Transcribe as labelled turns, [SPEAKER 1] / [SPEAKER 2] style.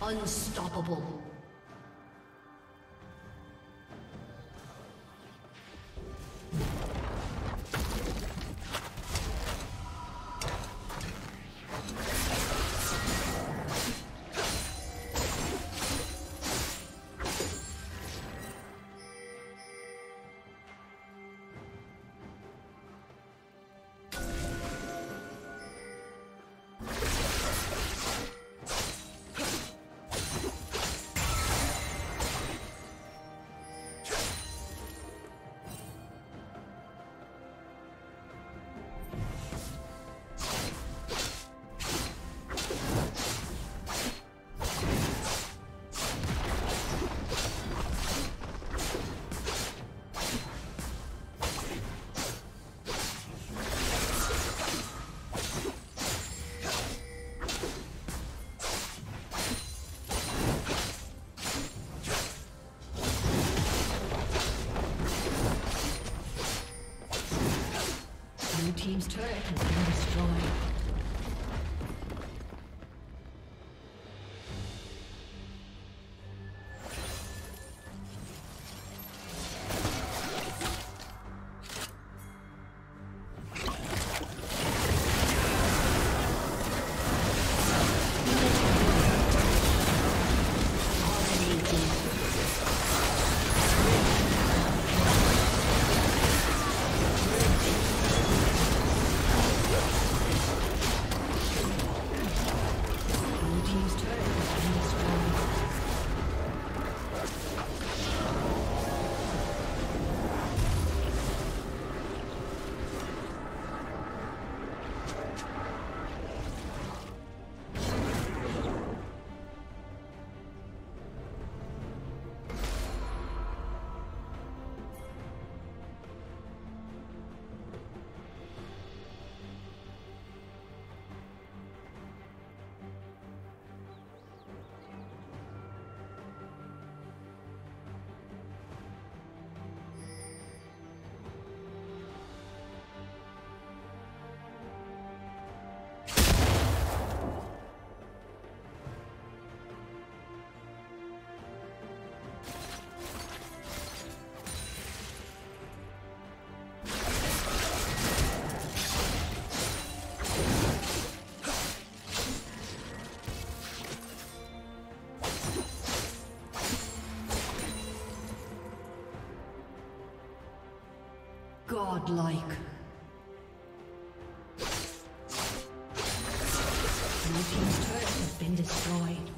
[SPEAKER 1] Unstoppable. Godlike. Blue Team's turret has been destroyed.